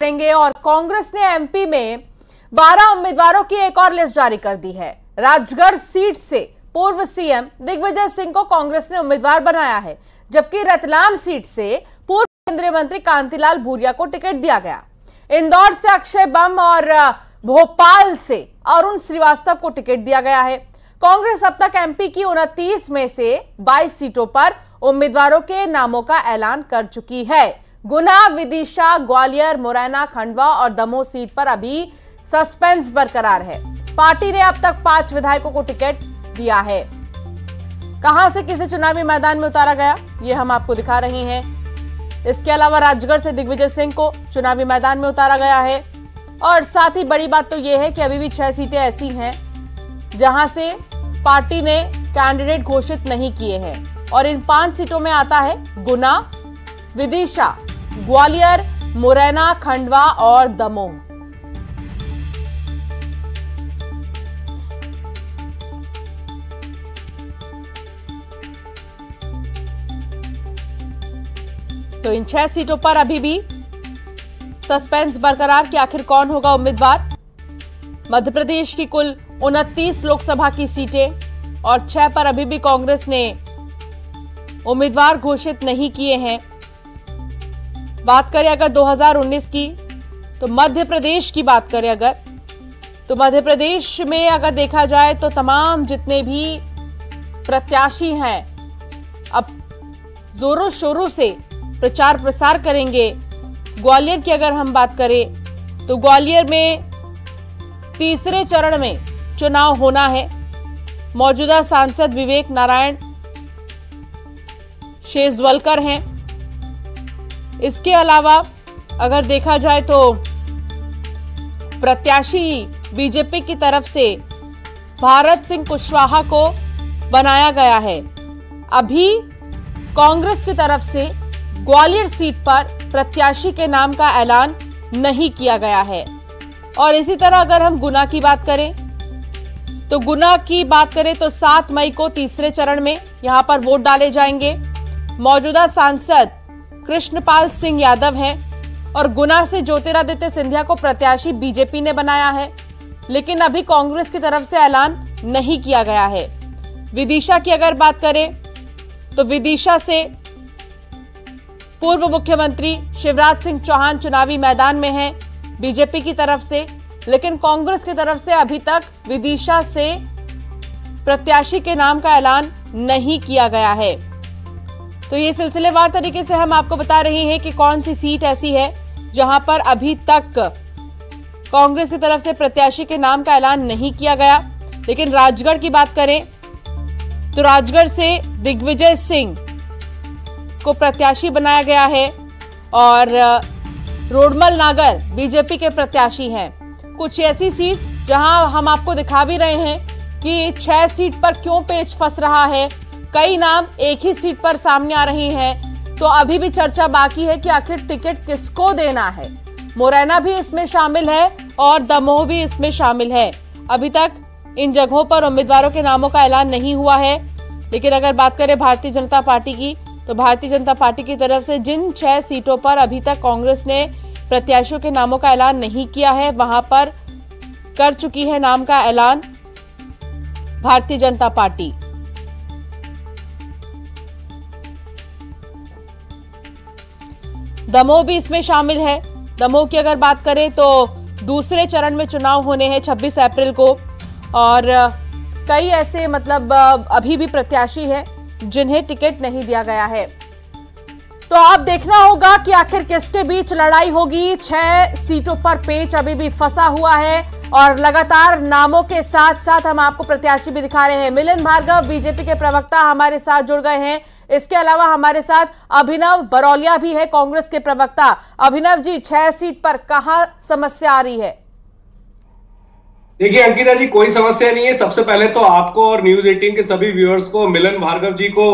करेंगे और कांग्रेस ने एमपी में 12 उम्मीदवारों की एक और लिस्ट जारी कर दी है। राजगढ़ सीट से पूर्व सीएम दिग्विजय सिंह को कांग्रेस ने उम्मीदवार बनाया है, जबकि रतलाम सीट से पूर्व केंद्रीय मंत्री कांतिलाल भूरिया को टिकट दिया गया। इंदौर से अक्षय बम और भोपाल से अरुण श्रीवास्तव को टिकट दिया गया है। कांग्रेस अब तक एमपी की उनतीस में से 22 सीटों पर उम्मीदवारों के नामों का ऐलान कर चुकी है। गुना, विदिशा, ग्वालियर, मुरैना, खंडवा और दमोह सीट पर अभी सस्पेंस बरकरार है। पार्टी ने अब तक पाँच विधायकों को टिकट दिया है। कहाँ से किसे चुनावी मैदान में उतारा गया, ये हम आपको दिखा रहे हैं। इसके अलावा राजगढ़ से दिग्विजय सिंह को चुनावी मैदान में उतारा गया है। और साथ ही बड़ी बात तो यह है कि अभी भी छह सीटें ऐसी हैं, जहाँ से पार्टी ने कैंडिडेट घोषित नहीं किए हैं। और इन पाँच सीटों में आता है गुना, विदिशा ग्वालियर, मुरैना, खंडवा और दमोह। तो इन छह सीटों पर अभी भी सस्पेंस बरकरार कि आखिर कौन होगा उम्मीदवार? मध्य प्रदेश की कुल उनतीस लोकसभा की सीटें और छह पर अभी भी कांग्रेस ने उम्मीदवार घोषित नहीं किए हैं। बात करें अगर 2019 की तो मध्य प्रदेश की बात करें अगर तो मध्य प्रदेश में अगर देखा जाए तो तमाम जितने भी प्रत्याशी हैं, अब जोरों शोरों से प्रचार प्रसार करेंगे। ग्वालियर की अगर हम बात करें तो ग्वालियर में तीसरे चरण में चुनाव होना है। मौजूदा सांसद विवेक नारायण शेजवलकर हैं। इसके अलावा, अगर देखा जाए तो प्रत्याशी बीजेपी की तरफ़ से भारत सिंह कुशवाहा को बनाया गया है। अभी कांग्रेस की तरफ़ से ग्वालियर सीट पर प्रत्याशी के नाम का ऐलान नहीं किया गया है। और इसी तरह अगर हम गुना की बात करें तो गुना की बात करें तो 7 मई को तीसरे चरण में यहाँ पर वोट डाले जाएँगे। मौजूदा सांसद कृष्णपाल सिंह यादव हैं और गुना से ज्योतिरादित्य सिंधिया को प्रत्याशी बीजेपी ने बनाया है। लेकिन अभी कांग्रेस की तरफ़ से ऐलान नहीं किया गया है। विदिशा की अगर बात करें तो विदिशा से पूर्व मुख्यमंत्री शिवराज सिंह चौहान चुनावी मैदान में हैं बीजेपी की तरफ़ से। लेकिन कांग्रेस की तरफ़ से अभी तक विदिशा से प्रत्याशी के नाम का ऐलान नहीं किया गया है। तो ये सिलसिलेवार तरीके से हम आपको बता रहे हैं कि कौन सी सीट ऐसी है जहाँ पर अभी तक कांग्रेस की तरफ़ से प्रत्याशी के नाम का ऐलान नहीं किया गया। लेकिन राजगढ़ की बात करें तो राजगढ़ से दिग्विजय सिंह को प्रत्याशी बनाया गया है और रोडमल नागर बीजेपी के प्रत्याशी हैं। कुछ ऐसी सीट जहाँ हम आपको दिखा भी रहे हैं कि छह सीट पर क्यों पेच फंस रहा है कई नाम एक ही सीट पर सामने आ रही हैं। तो अभी भी चर्चा बाकी है कि आखिर टिकट किसको देना है। मुरैना भी इसमें शामिल है और दमोह भी इसमें शामिल है। अभी तक इन जगहों पर उम्मीदवारों के नामों का ऐलान नहीं हुआ है। लेकिन अगर बात करें भारतीय जनता पार्टी की तो भारतीय जनता पार्टी की तरफ़ से जिन छह सीटों पर अभी तक कांग्रेस ने प्रत्याशियों के नामों का ऐलान नहीं किया है, वहाँ पर कर चुकी है नाम का ऐलान भारतीय जनता पार्टी। दमोह भी इसमें शामिल है। दमोह की अगर बात करें तो दूसरे चरण में चुनाव होने हैं 26 अप्रैल को। और कई ऐसे मतलब अभी भी प्रत्याशी हैं जिन्हें टिकट नहीं दिया गया है। तो आप देखना होगा कि आखिर किसके बीच लड़ाई होगी। छह सीटों पर पेच अभी भी फंसा हुआ है और लगातार नामों के साथ साथ हम आपको प्रत्याशी भी दिखा रहे हैं। मिलन भार्गव, बीजेपी के प्रवक्ता हमारे साथ जुड़ गए हैं। इसके अलावा हमारे साथ अभिनव बरौलिया भी है कांग्रेस के प्रवक्ता। अभिनव जी छह सीट पर कहा समस्या आ रही है? देखिए अंकिता जी कोई समस्या नहीं है। सबसे पहले तो आपको और न्यूज़ 18 के सभी व्यूअर्स को मिलन भार्गव जी को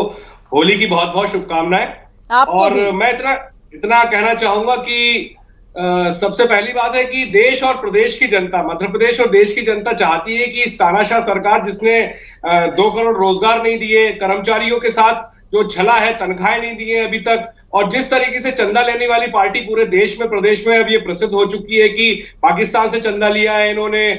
होली की बहुत बहुत शुभकामनाएँ और मैं इतना इतना कहना चाहूँगा कि आ, सबसे पहली बात है कि देश और प्रदेश की जनता मध्य प्रदेश और देश की जनता चाहती है कि इस तानाशाह सरकार जिसने आ, दो करोड़ रोज़गार नहीं दिए कर्मचारियों के साथ जो छला है तनख्वाहें नहीं दी है अभी तक। और जिस तरीके से चंदा लेने वाली पार्टी पूरे देश में, प्रदेश में अब ये प्रसिद्ध हो चुकी है कि पाकिस्तान से चंदा लिया है, इन्होंने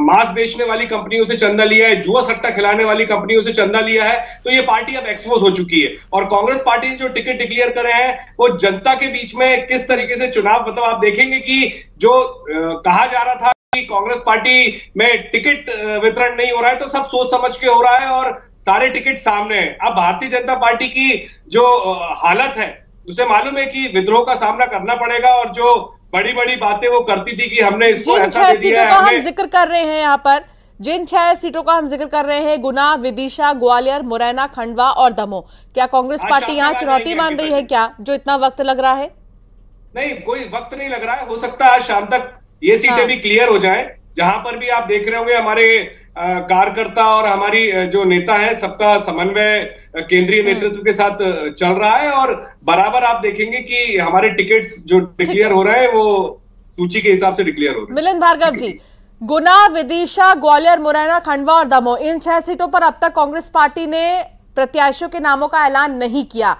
मांस बेचने वाली कंपनियों से चंदा लिया है, जुआ सट्टा खिलाने वाली कंपनियों से चंदा लिया है तो ये पार्टी अब एक्सपोज हो चुकी है। और कांग्रेस पार्टी ने जो टिकट डिक्लेयर करे हैं, वो जनता के बीच में किस तरीके से चुनाव मतलब आप देखेंगे कि जो कहा जा रहा था कांग्रेस पार्टी में टिकट वितरण नहीं हो रहा है तो सब सोच समझ के हो रहा है और सारे टिकट सामने हैं। अब भारतीय जनता पार्टी की जो हालत है उसे मालूम है कि विद्रोह का सामना करना पड़ेगा और जो बड़ी बड़ी बातें वो करती थी कि हमने इसको ऐसा दे दिया है हम ज़िक्र कर रहे हैं यहाँ पर जिन छह सीटों का हम ज़िक्र कर रहे हैं गुना विदिशा ग्वालियर मुरैना खंडवा और दमोह। क्या कांग्रेस पार्टी यहाँ चुनौती मान रही है क्या जो इतना वक्त लग रहा है? नहीं कोई वक्त नहीं लग रहा है हो सकता है आज शाम तक ये सीटें हाँ। भी क्लियर हो जाए जहाँ पर भी आप देख रहे होंगे हमारे कार्यकर्ता और हमारी जो नेता है सबका समन्वय केंद्रीय हम्म। नेतृत्व के साथ चल रहा है और बराबर आप देखेंगे कि हमारे टिकट्स जो डिक्लेयर हो रहे हैं वो सूची के हिसाब से डिक्लेयर हो रहे हैं मिलिंद भार्गव जी गुना विदिशा ग्वालियर मुरैना खंडवा और दमोह इन छह सीटों पर अब तक कांग्रेस पार्टी ने प्रत्याशियों के नामों का ऐलान नहीं किया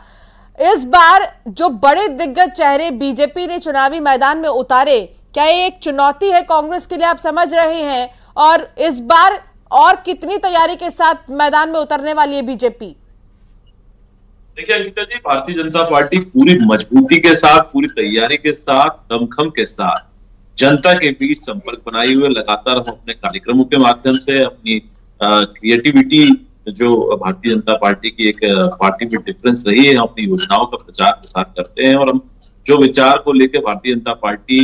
इस बार जो बड़े दिग्गज चेहरे बीजेपी ने चुनावी मैदान में उतारे क्या ये एक चुनौती है कांग्रेस के लिए, आप समझ रहे हैं? और इस बार और कितनी तैयारी के साथ मैदान में उतरने वाली है बीजेपी? देखिए, अंकिता जी, भारतीय जनता पार्टी पूरी मजबूती के साथ, पूरी तैयारी के साथ, दमखम के साथ जनता के बीच संपर्क बनाए हुए लगातार हम अपने कार्यक्रमों के माध्यम से अपनी क्रिएटिविटी जो भारतीय जनता पार्टी की एक पार्टी में डिफरेंस रही है, अपनी योजनाओं का प्रचार प्रसार करते हैं और हम जो विचार को लेकर भारतीय जनता पार्टी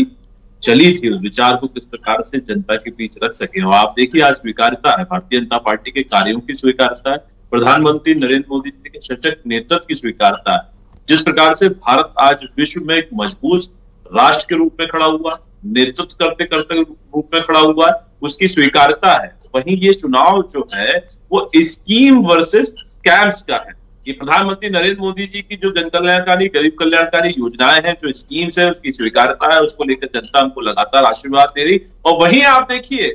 चली थी उस विचार को किस प्रकार से जनता के बीच रख सके और आप देखिए, आज स्वीकार्यता है। भारतीय जनता पार्टी के कार्यों की स्वीकार्यता है। प्रधानमंत्री नरेंद्र मोदी जी के सशक्त नेतृत्व की स्वीकारता है। जिस प्रकार से भारत आज विश्व में एक मज़बूत राष्ट्र के रूप में खड़ा हुआ, नेतृत्व करते करते रूप में खड़ा हुआ, उसकी स्वीकारता है। वहीं ये चुनाव जो है, वो स्कीम वर्सेस स्कैम्स का है। ये प्रधानमंत्री नरेंद्र मोदी जी की जो जन कल्याणकारी गरीब कल्याणकारी योजनाएँ हैं जो स्कीम्स है उसकी स्वीकारता है उसको लेकर जनता हमको लगातार आशीर्वाद दे रही और वहीं आप देखिए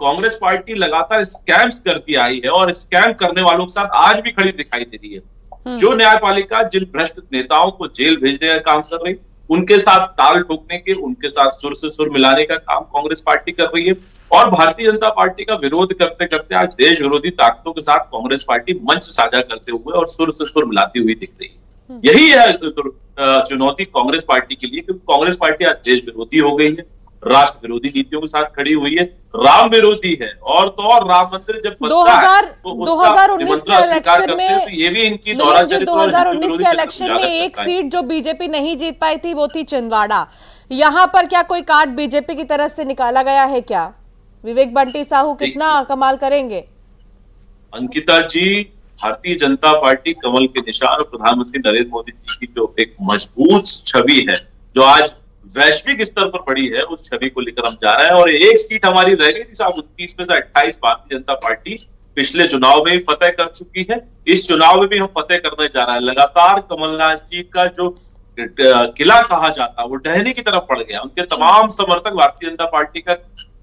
कांग्रेस पार्टी लगातार स्कैम्स करती आई है और स्कैम करने वालों के साथ आज भी खड़ी दिखाई दे रही है हम्म। जो न्यायपालिका जिन भ्रष्ट नेताओं को जेल भेजने का काम कर रही उनके साथ ताल ठोकने के उनके साथ सुर से सुर मिलाने का काम कांग्रेस पार्टी कर रही है। और भारतीय जनता पार्टी का विरोध करते करते आज देश विरोधी ताकतों के साथ कांग्रेस पार्टी मंच साझा करते हुए और सुर से सुर मिलाती हुई दिख रही है। हम्म। यही है चुनौती कांग्रेस पार्टी के लिए क्योंकि कांग्रेस पार्टी आज देश विरोधी हो गई है। राष्ट्र विरोधी नीतियों के साथ खड़ी हुई है। राम विरोधी है। और तो और राम मंदिर जब दो हज़ार दो हज़ार उन्नीस के इलेक्शन में तो ये भी इनकी दो हज़ार उन्नीस के इलेक्शन में एक सीट जो बीजेपी नहीं जीत पाई थी वो थी छिंदवाड़ा यहाँ पर क्या कोई कार्ड बीजेपी की तरफ़ से निकाला गया है क्या? विवेक बंटी साहू कितना कमाल करेंगे? अंकिता जी भारतीय जनता पार्टी कमल के निशान और प्रधानमंत्री नरेंद्र मोदी जी की जो एक मज़बूत छवि है जो आज वैश्विक स्तर पर पड़ी है, उस छवि को लेकर हम जा रहे हैं और एक सीट हमारी रह गई थी साहब उनतीस में से अट्ठाईस भारतीय जनता पार्टी पिछले चुनाव में भी फतेह कर चुकी है। इस चुनाव में भी हम फतेह करने जा रहे हैं। लगातार कमलनाथ जी का जो किला कहा जाता, वो डहने की तरफ़ पड़ गया। उनके तमाम समर्थक भारतीय जनता पार्टी का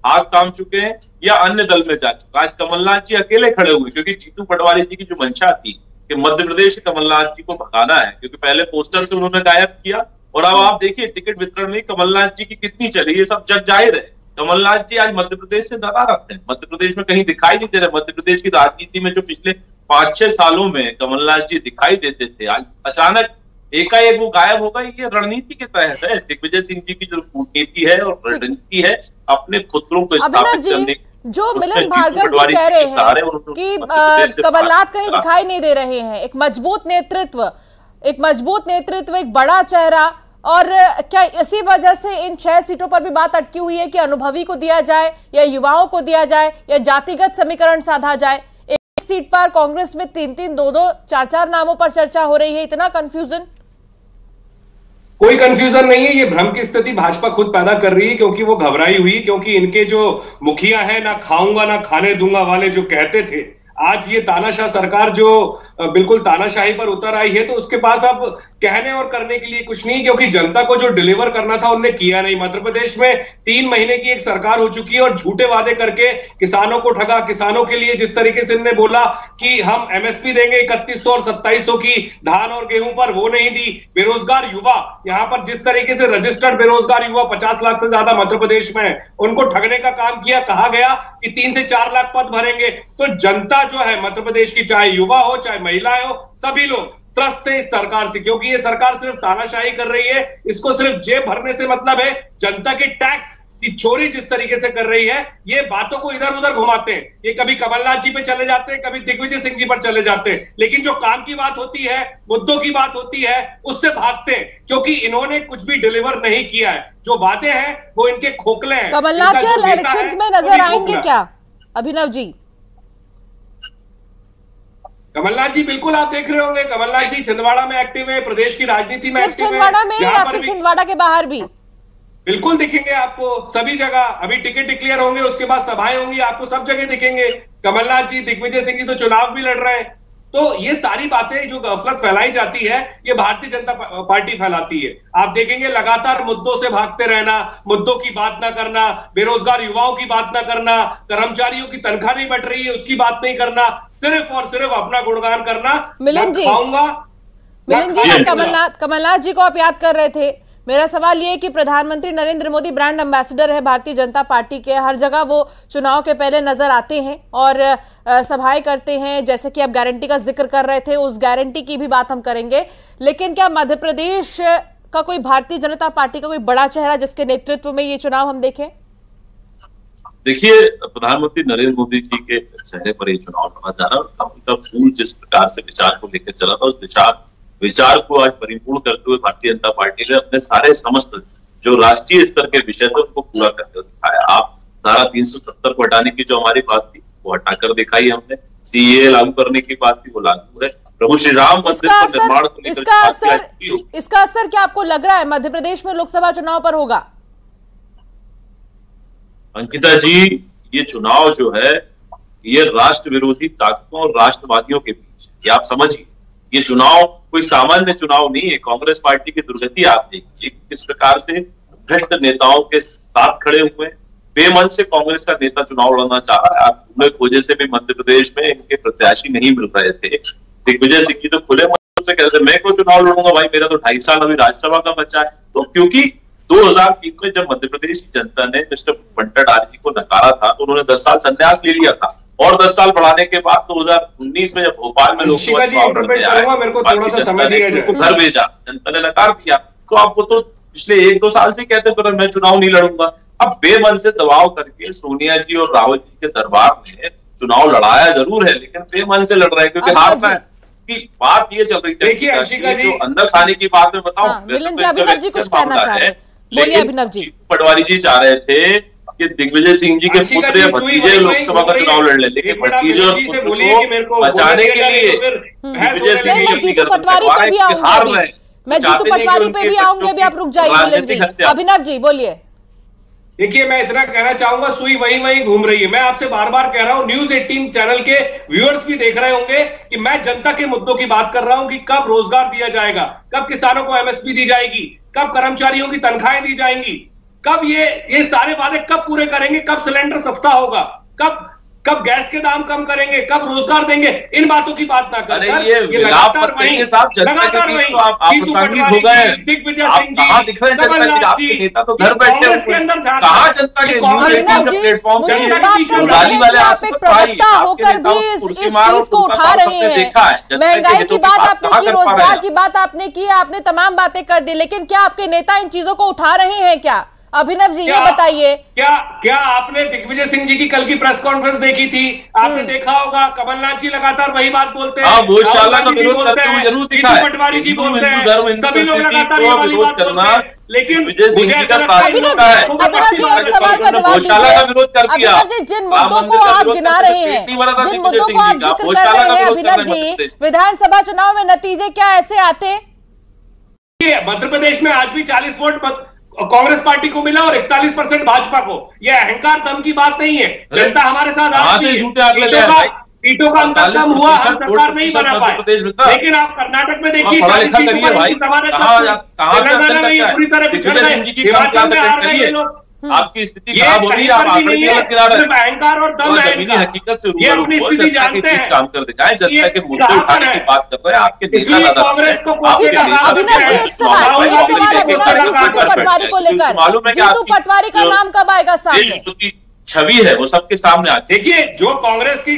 हाथ काम चुके हैं या अन्य दल में जा चुका आज कमलनाथ जी अकेले खड़े हुए, क्योंकि जीतू पटवारी जी की जो मंशा थी कि मध्य प्रदेश कमलनाथ जी को भगाना है, क्योंकि पहले पोस्टर से उन्होंने गायब किया और अब आप देखिए टिकट वितरण में कमलनाथ जी की कितनी चली ये सब जग ज़ाहिर है। कमलनाथ जी आज मध्य प्रदेश से नदारत है। मध्य प्रदेश में कहीं दिखाई नहीं दे रहे मध्य प्रदेश की राजनीति में जो पिछले पाँच छह सालों में कमलनाथ जी दिखाई देते थे आज अचानक एकाएक वो गायब होगा ये रणनीति के तहत है। दिग्विजय सिंह जी की जो कूटनीति है और रणनीति है अपने पुत्रों को स्थापित करने जो मिलन भार्गव जी कह रहे हैं कि कमलनाथ कहीं दिखाई नहीं दे रहे हैं। एक मज़बूत नेतृत्व एक मज़बूत नेतृत्व एक बड़ा चेहरा और क्या इसी वजह से इन छह सीटों पर भी बात अटकी हुई है कि अनुभवी को दिया जाए या युवाओं को दिया जाए या जातिगत समीकरण साधा जाए। एक सीट पर कांग्रेस में तीन तीन दो दो चार चार नामों पर चर्चा हो रही है। इतना कंफ्यूजन कोई कंफ्यूजन नहीं है। ये भ्रम की स्थिति भाजपा खुद पैदा कर रही है क्योंकि वो घबराई हुई, क्योंकि इनके जो मुखिया है, ना खाऊँगा, ना खाने दूँगा वाले जो कहते थे आज ये तानाशाह सरकार जो बिल्कुल तानाशाही पर उतर आई है तो उसके पास अब कहने और करने के लिए कुछ नहीं, क्योंकि जनता को जो डिलीवर करना था, उनने किया नहीं। मध्य प्रदेश में तीन महीने की एक सरकार हो चुकी है और झूठे वादे करके किसानों को ठगा। किसानों के लिए जिस तरीके से इन्होंने बोला कि हम एमएसपी देंगे इकतीस और सत्ताईस की धान और गेहूँ पर, वो नहीं दी। बेरोजगार युवा, यहाँ पर जिस तरीके से रजिस्टर्ड बेरोजगार युवा पचास लाख से ज़्यादा मध्य प्रदेश में उनको ठगने का काम किया, कहा गया कि तीन से चार लाख पद भरेंगे। तो जनता जो है मध्य प्रदेश की चाहे युवा हो चाहे महिलाएँ हो सभी लोग त्रस्त है इस सरकार से क्योंकि ये सरकार सिर्फ़ तानाशाही कर रही है। इसको सिर्फ़ जेब भरने से मतलब है जनता के टैक्स की चोरी जिस तरीके से कर रही है ये बातों को इधर उधर घुमाते हैं। ये कभी कमलनाथ जी पे चले जाते हैं कभी दिग्विजय सिंह जी पर चले जाते हैं। लेकिन जो काम की बात होती है मुद्दों की बात होती है उससे भागते हैं क्योंकि इन्होंने कुछ भी डिलीवर नहीं किया है। जो वादे हैं वो इनके खोखले हैं। कमलनाथ इलेक्शन में नज़र आएँगे क्या? अभिनव जी। कमलनाथ जी बिल्कुल आप देख रहे होंगे। कमलनाथ जी छिंदवाड़ा में एक्टिव है प्रदेश की राजनीति में एक्टिव है। छिंदवाड़ा में या फिर छिंदवाड़ा के बाहर भी? बिल्कुल दिखेंगे आपको सभी जगह। अभी टिकट डिक्लेयर होंगे उसके बाद सभाएँ होंगी आपको सब जगह दिखेंगे। कमलनाथ जी दिग्विजय सिंह जी तो चुनाव भी लड़ रहे हैं। तो ये सारी बातें जो गफलत फैलाई जाती है ये भारतीय जनता पार्टी फैलाती है। आप देखेंगे लगातार मुद्दों से भागते रहना मुद्दों की बात ना करना बेरोजगार युवाओं की बात ना करना कर्मचारियों की तनख्वाह नहीं बढ़ रही है उसकी बात नहीं करना सिर्फ़ और सिर्फ़ अपना गुणगान करना मिलन जी। मिलन जी कमलनाथ कमलनाथ जी को आप याद कर रहे थे। मेरा सवाल ये कि प्रधानमंत्री नरेंद्र मोदी ब्रांड एम्बेसडर है, भारतीय जनता पार्टी के। हर जगह वो चुनाव के पहले नज़र आते हैं और सभाएँ करते हैं, जैसे कि आप गारंटी का ज़िक्र कर रहे थे, उस गारंटी की भी बात हम करेंगे। लेकिन क्या मध्य प्रदेश का कोई भारतीय जनता पार्टी का कोई बड़ा चेहरा जिसके नेतृत्व में ये चुनाव हम देखें? देखिए, प्रधानमंत्री नरेंद्र मोदी जी के चेहरे पर ये चुनाव लड़ा जा रहा है उनका फूल जिस प्रकार से विचार को लेकर चला था, उस विचार विचार को आज परिपूर्ण करते हुए भारतीय जनता पार्टी ने अपने सारे समस्त जो राष्ट्रीय स्तर के विषय थे उनको पूरा करते हुए दिखाया। आप धारा तीन सौ सत्तर को हटाने की जो हमारी बात थी वो हटाकर दिखाई हमने। सीए लागू करने की बात थी वो लागू है। प्रभु श्री राम मंदिर का निर्माण को लेकर इसका असर इसका असर क्या आपको लग रहा है? मध्य प्रदेश में लोकसभा चुनाव पर होगा। अंकिता जी ये चुनाव जो है ये राष्ट्र विरोधी ताकतों और राष्ट्रवादियों के बीच ये आप समझिए ये चुनाव कोई सामान्य चुनाव नहीं है, कांग्रेस पार्टी की दुर्गति आप देखिए, किस प्रकार से भ्रष्ट नेताओं के साथ खड़े हुए, बेमन से कांग्रेस का नेता चुनाव लड़ना चाह रहा है। आप खोजे से भी मध्य प्रदेश में इनके प्रत्याशी नहीं मिल रहे थे। दिग्विजय सिंह जी तो खुले मन से कहते मैं क्यों चुनाव लड़ूँगा भाई? मेरा तो ढाई साल अभी राज्यसभा का बच्चा है। तो क्योंकि 2003 में जब मध्य प्रदेश की जनता ने मिस्टर बंटा जी को नकारा था तो उन्होंने दस साल संन्यास ले लिया था। और दस साल बढ़ाने के बाद दो हज़ार उन्नीस में जब भोपाल में लोकसभा घर भेजा जनता ने नकार दिया। तो आपको तो पिछले एक दो साल से कहते थे मैं चुनाव नहीं लड़ूँगा। अब बेमन से दबाव करके सोनिया जी और राहुल जी के दरबार में चुनाव लड़ाया ज़रूर है लेकिन बेमन से लड़ रहे हैं क्योंकि हार में की बात ये चल रही थी देखिए जो अंदर खाने की बात में बताऊँ हाँ, जी कुछ कहना चाह रहे बोलिए अभिनव जी। पटवारी जी चाह रहे थे कि दिग्विजय सिंह जी के पुत्र या भतीजे लोकसभा का चुनाव लड़ ले लेकिन भतीजे और पुत्र को बचाने के लिए दिग्विजय सिंह जी पटवारी पे भी मैं जीतू पटवारी पे भी आऊँगी अभी आप रुक जाइए अभिनव जी बोलिए। देखिए मैं इतना कहना चाहूँगा सुई वही वही घूम रही है। मैं आपसे बार बार कह रहा हूँ न्यूज़ 18 चैनल के व्यूअर्स भी देख रहे होंगे कि मैं जनता के मुद्दों की बात कर रहा हूँ कि कब रोज़गार दिया जाएगा कब किसानों को एमएसपी दी जाएगी कब कर्मचारियों की तनख्वाहें दी जाएँगी। कब ये ये सारे वादे कब पूरे करेंगे कब सिलेंडर सस्ता होगा कब कब गैस के दाम कम करेंगे कब रोज़गार देंगे इन बातों की बात ना कर। ये, ये लगातार वही लगातार वही तो आप, आप दिग्विजय सिंह जी दिख तो घर बैठे हुए जनता के प्लेटफॉर्म गाली वाले होकर भी इस चीज़ को उठा रहे हैं। महँगाई की बात आपने की रोज़गार की बात आपने की आपने तमाम बातें कर दी लेकिन क्या आपके नेता इन चीज़ों को उठा रहे हैं? क्या अभिनव जी ये बताइए। क्या क्या आपने दिग्विजय सिंह जी की कल की प्रेस कॉन्फ्रेंस देखी थी? आपने हम्म। देखा होगा कमलनाथ जी लगातार वही बात बोलते हैं। वो का विरोध करते हुए ज़रूर दिखा है। पटवारी जी बोलते हैं। सभी लोग लगातार ये वाली बात बोलते हैं। लेकिन है। गौशाला का विरोध कर दिया। जिन मुद्दों को आप गिना रहे हैं जिन मुद्दों को आप ज़िक्र कर रहे हैं अभिनव जी विधानसभा चुनाव में नतीजे क्या ऐसे आते? मध्य प्रदेश में आज भी चालीस वोट कांग्रेस पार्टी को मिला और इकतालीस परसेंट भाजपा को। यह अहंकार दम की बात नहीं है। जनता हमारे साथ आज सीटों का अंतर कम हुआ हम सरकार नहीं बना पाए। लेकिन आप कर्नाटक में देखिए चालीस सीटों पर तेलंगाना में पूरी तरह पिछड़ गए। हिमाचल में हार गए लोग। आपकी स्थिति खराब हो रही है आप आंकड़े गलत गिरा रहे अहंकार और दम हकीकत से ये अपनी स्थिति जानते हैं। काम कर दिखाए जनता के मुद्दे उठाने की बात कर रहे हैं आपके नेता दादा कांग्रेस को पटवारी मालूम है कि पटवारी का नाम कब आएगा सामने। छवि है, वो सबके सामने आ देखिए, जो कांग्रेस की,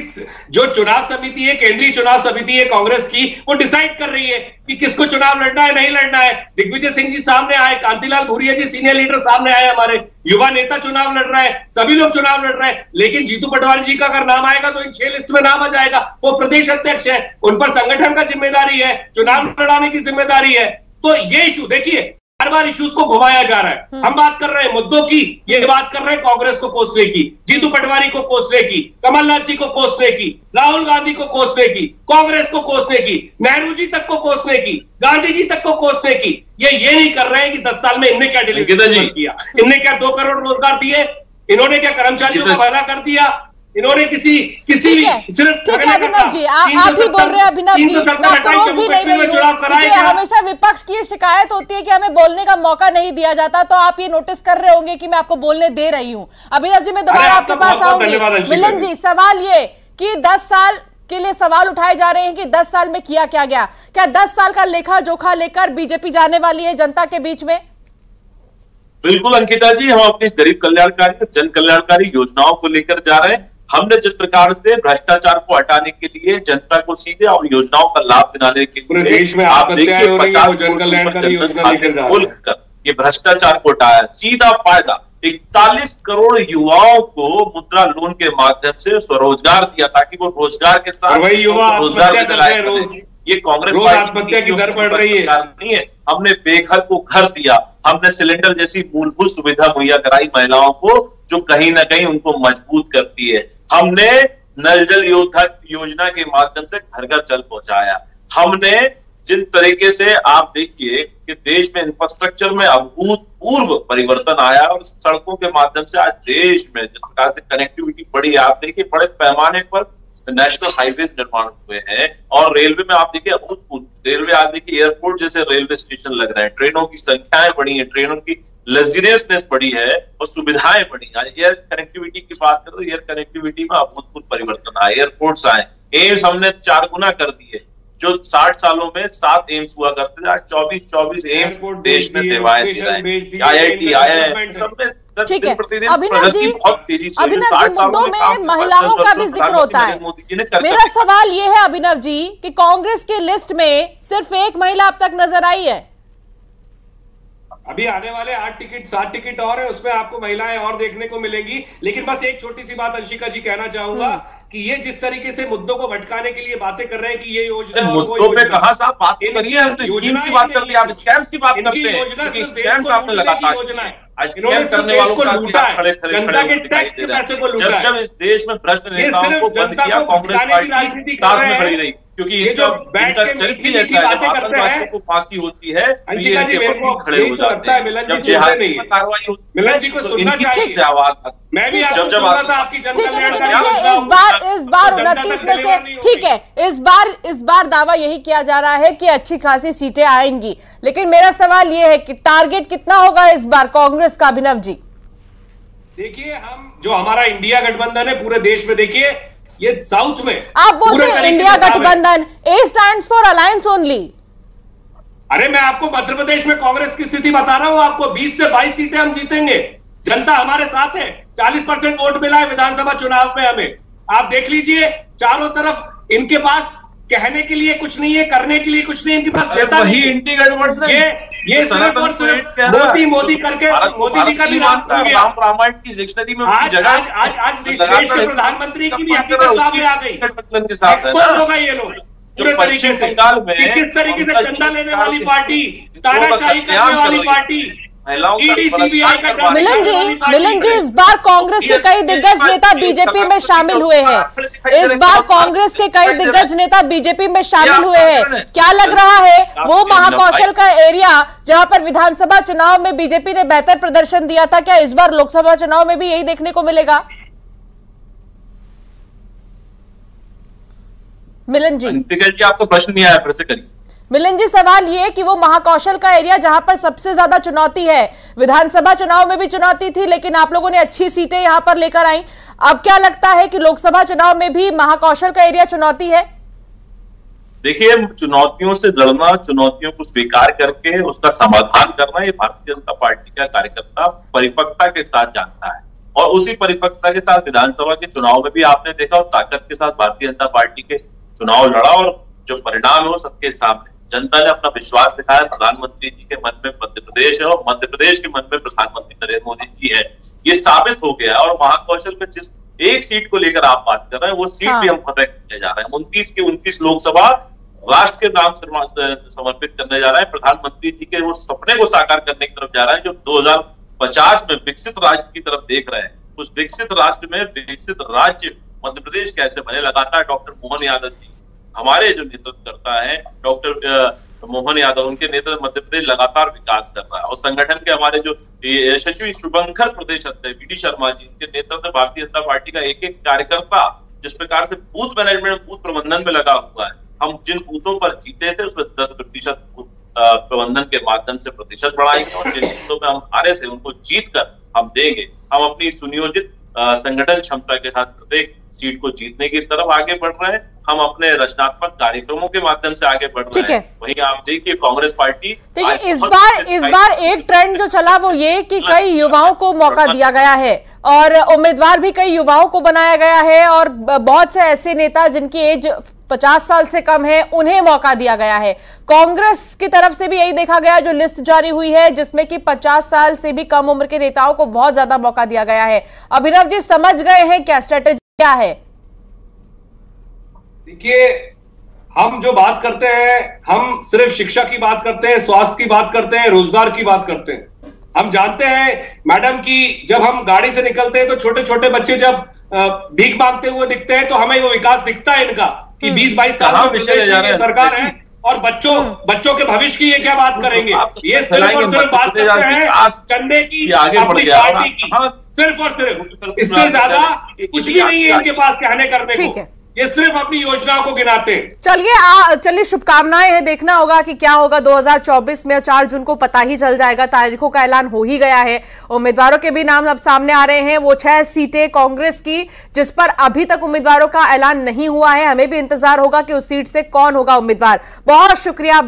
जो चुनाव समिति है, केंद्रीय चुनाव समिति है कांग्रेस की, वो डिसाइड कर रही है कि किसको चुनाव लड़ना है, नहीं लड़ना है। दिग्विजय सिंह जी सामने आए, कांतिलाल भूरिया जी सीनियर लीडर सामने आए हमारे। युवा नेता चुनाव लड़ रहा है, सभी लोग चुनाव लड़ रहे हैं। लेकिन जीतू पटवारी जी का अगर नाम आएगा तो इन छह लिस्ट में नाम आ जाएगा। वो प्रदेश अध्यक्ष है, उन पर संगठन का ज़िम्मेदारी है, चुनाव लड़ाने की ज़िम्मेदारी है। तो ये इशू देखिए बार बार इश्यूज़ को घुमाया जा रहा है। हम्म। हम बात कर रहे हैं मुद्दों की ये बात कर रहे हैं कांग्रेस को कोसने की जीतू पटवारी को कोसने की कमलनाथ जी को कोसने की राहुल गांधी को कोसने की कांग्रेस को कोसने की नेहरू जी तक को कोसने की गांधी जी तक को कोसने की। ये ये नहीं कर रहे हैं कि दस साल में इनने क्या डिलीवरी किया। इनने क्या दो करोड़ रोज़गार दिए इन्होंने क्या कर्मचारियों का भला कर दिया इन्होंने किसी किसी भी सिर्फ़ अभिनव जी आप आप ही बोल रहे हैं अभिनव जी। मैं भी नहीं रही हूँ। हमेशा विपक्ष की शिकायत होती है कि हमें बोलने का मौका नहीं दिया जाता तो आप ये नोटिस कर रहे होंगे कि मैं आपको बोलने दे रही हूँ। अभिनव जी मैं दोबारा आपके पास आऊँगी। मिलन जी सवाल ये कि दस साल के लिए सवाल उठाए जा रहे हैं कि 10 साल में किया क्या गया? क्या 10 साल का लेखा जोखा लेकर बीजेपी जाने वाली है जनता के बीच में? बिल्कुल अंकिता जी हम अपनी गरीब कल्याणकारी जन कल्याणकारी योजनाओं को लेकर जा रहे हैं। हमने जिस प्रकार से भ्रष्टाचार को हटाने के लिए जनता को सीधे और योजनाओं का लाभ दिलाने के लिए देश में आप देखिए पचास ये भ्रष्टाचार को हटाया सीधा फ़ायदा इकतालीस करोड़ युवाओं को मुद्रा लोन के माध्यम से स्वरोजगार दिया ताकि वो रोज़गार के साथ वही युवा रोज़गार ये कांग्रेस आत्महत्या की दर बढ़ रही है। नहीं है। हमने बेघर को घर दिया हमने सिलेंडर जैसी मूलभूत सुविधा मुहैया कराई महिलाओं को जो कहीं ना कहीं उनको मज़बूत करती है। हमने नल जल योजना के माध्यम से घर घर जल पहुँचाया। हमने जिन तरीके से आप देखिए कि देश में इंफ्रास्ट्रक्चर में अभूतपूर्व परिवर्तन आया और सड़कों के माध्यम से आज देश में जिस प्रकार से कनेक्टिविटी बढ़ी, आप देखिए बड़े पैमाने पर नेशनल हाईवे निर्माण हुए हैं और रेलवे में आप देखिए अभूतपूर्व। रेलवे आज देखिए एयरपोर्ट जैसे रेलवे स्टेशन लग रहे हैं। ट्रेनों की संख्याएँ बढ़ी है। ट्रेनों की लग्जरियसनेस बढ़ी है और सुविधाएँ बढ़ी एयर कनेक्टिविटी की बात करो एयर कनेक्टिविटी में अभूतपूर्व परिवर्तन आए एयरपोर्ट्स आए। एम्स हमने चार गुना कर दिए जो 60 सालों में सात एम्स हुआ करते थे। आज चौबीस चौबीस एम्स देश में सेवाएँ दे रहे हैं आई आई टी आई आई सब में ठीक है अभिनव जी बहुत तेज़ी से अभिनव जी मुद्दों में महिलाओं का भी ज़िक्र होता है। मेरा सवाल ये है अभिनव जी कि कांग्रेस की लिस्ट में सिर्फ़ एक महिला अब तक नज़र आई है। अभी आने वाले आठ टिकट सात टिकट और है उसमें आपको महिलाएँ और देखने को मिलेंगी। लेकिन बस एक छोटी सी बात अंशिका जी कहना चाहूँगा हम्म। कि ये जिस तरीके से मुद्दों को भटकाने के लिए बातें कर रहे हैं कि ये योजना मुद्दों पे कहा साहब बात करिए हम तो स्कीम्स की बात कर ली आप स्कैम्स की बात करते हैं। आपने लगातार योजना है। स्कैम करने वालों का खड़े खड़े खड़े दिखाई दे रहा है। जब जब इस देश में भ्रष्ट नेताओं को बंद किया कांग्रेस पार्टी साथ में खड़ी रही क्योंकि इनका चरित्र ऐसा है आतंकवादियों को फांसी होती है तो ये इनके खड़े हो जाते हैं जब जिहाद कार्रवाई होती है जी को तो इनकी से आवाज़ मैं जब जब आपकी इस बार इस बार उनतीस में से ठीक है इस बार इस बार दावा यही किया जा रहा है कि अच्छी खासी सीटें आएँगी लेकिन मेरा सवाल ये है कि टारगेट कितना होगा इस बार कांग्रेस का अभिनव जी। देखिए हम जो हमारा इंडिया गठबंधन है पूरे देश में देखिए ये साउथ में आप बोलते हैं इंडिया गठबंधन a stand for alliance only अरे मैं आपको मध्य प्रदेश में कांग्रेस की स्थिति बता रहा हूँ आपको 20 से 22 सीटें हम जीतेंगे। जनता हमारे साथ है 40 परसेंट वोट मिला है विधानसभा चुनाव में हमें। आप देख लीजिए चारों तरफ़ इनके पास कहने के लिए कुछ नहीं है करने के लिए कुछ नहीं इनके पास नेता वही इंटी ये ये सिर्फ़ और सिर्फ़ मोदी मोदी करके मोदी जी का भी नाम राम रामायण की डिक्शनरी में आज आज आज आज देश के प्रधानमंत्री की भी हकीकत सामने आ गई। के साथ होगा ये लोग पूरे तरीके से। किस तरीके से चंदा लेने वाली पार्टी तानाशाही करने वाली पार्टी मिलन जी मिलन जी इस बार कांग्रेस के कई दिग्गज नेता बीजेपी में शामिल हुए हैं। इस बार कांग्रेस के कई दिग्गज नेता बीजेपी में शामिल हुए हैं। क्या लग रहा है? वो महाकौशल का एरिया जहाँ पर विधानसभा चुनाव में बीजेपी ने बेहतर प्रदर्शन दिया था क्या इस बार लोकसभा चुनाव में भी यही देखने को मिलेगा? मिलन जी जी आपको प्रश्न नहीं आया फिर से करिए। मिलन जी, सवाल ये कि वो महाकौशल का एरिया जहाँ पर सबसे ज़्यादा चुनौती है। विधानसभा चुनाव में भी चुनौती थी, लेकिन आप लोगों ने अच्छी सीटें यहाँ पर लेकर आई। अब क्या लगता है कि लोकसभा चुनाव में भी महाकौशल का एरिया चुनौती है? देखिए, चुनौतियों से लड़ना, चुनौतियों को स्वीकार करके उसका समाधान करना ये भारतीय जनता पार्टी का कार्यकर्ता परिपक्वता के साथ जानता है। और उसी परिपक्वता के साथ विधानसभा के चुनाव में भी आपने देखा और ताकत के साथ भारतीय जनता पार्टी के चुनाव लड़ा और जो परिणाम है वो सबके सामने। जनता ने अपना विश्वास दिखाया प्रधानमंत्री जी के मन में मध्य प्रदेश है और मध्य प्रदेश के मन में प्रधानमंत्री नरेंद्र मोदी जी है। ये साबित हो गया और महाकौशल में जिस एक सीट को लेकर आप बात कर रहे हैं वो सीट हाँ। भी हम फतेह करने जा रहे हैं। उनतीस के उनतीस लोकसभा राष्ट्र के नाम समर्पित करने जा रहा है। प्रधानमंत्री जी के वो सपने को साकार करने की तरफ़ जा रहा है जो 2050 में विकसित राष्ट्र की तरफ़ देख रहे हैं। उस विकसित राष्ट्र में विकसित राज्य मध्य प्रदेश कैसे बने? लगातार डॉक्टर मोहन यादव जी हमारे जो नेतृत्व करता है, डॉक्टर मोहन यादव, उनके नेतृत्व मध्य प्रदेश लगातार विकास कर रहा है और संगठन के हमारे जो यशस्वी शुभंकर प्रदेश अध्यक्ष बी डी शर्मा जी उनके नेतृत्व भारतीय जनता पार्टी का एक एक कार्यकर्ता जिस प्रकार से बूथ मैनेजमेंट, बूथ प्रबंधन में लगा हुआ है। हम जिन बूथों पर जीते थे, उसमें दस प्रतिशत प्रबंधन के माध्यम से प्रतिशत बढ़ाएँगे और जिन बूथों में हम हारे थे, उनको जीत कर हम देंगे। हम अपनी सुनियोजित संगठन क्षमता के साथ प्रत्येक सीट को जीतने की तरफ़ आगे बढ़ रहे हैं। हम अपने रचनात्मक कार्यक्रमों के माध्यम से आगे बढ़ रहे हैं। वहीं आप देखिए कांग्रेस पार्टी देखिए इस बार इस बार एक ट्रेंड जो चला वो ये कि हाँ। कई युवाओं को मौका दिया गया है और उम्मीदवार भी कई युवाओं को बनाया गया है और बहुत से ऐसे नेता जिनकी एज पचास साल से कम है, उन्हें मौका दिया गया है। कांग्रेस की तरफ़ से भी यही देखा गया जो लिस्ट जारी हुई है, जिसमें कि 50 साल से भी कम उम्र के नेताओं को बहुत ज़्यादा मौका दिया गया है। अभिनव जी, समझ गए हैं क्या स्ट्रेटेजी क्या है? देखिए, हम जो बात करते हैं, हम सिर्फ़ शिक्षा की बात करते हैं, स्वास्थ्य की बात करते हैं, रोज़गार की बात करते हैं। हम जानते हैं, मैडम कि जब हम गाड़ी से निकलते हैं तो छोटे छोटे बच्चे जब भीख मांगते हुए दिखते हैं तो हमें वो विकास दिखता है इनका। कि हम्म। बीस बाईस साल सरकार है और बच्चों हम्म। बच्चों के भविष्य की ये क्या बात करेंगे? ये सिर्फ़ और सिर्फ़ बात करते हैं चंदे की अपनी पार्टी की। सिर्फ़ और सिर्फ़। इससे ज़्यादा कुछ भी नहीं है इनके पास कहने करने को ये सिर्फ़ अपनी योजनाओं को गिनाते। चलिए चलिए, शुभकामनाएँ है। देखना होगा कि क्या होगा 2024 में। चार जून को पता ही चल जाएगा। तारीखों का ऐलान हो ही गया है। उम्मीदवारों के भी नाम अब सामने आ रहे हैं। वो छह सीटें कांग्रेस की, जिस पर अभी तक उम्मीदवारों का ऐलान नहीं हुआ है। हमें भी इंतज़ार होगा कि उस सीट से कौन होगा उम्मीदवार। बहुत शुक्रिया आप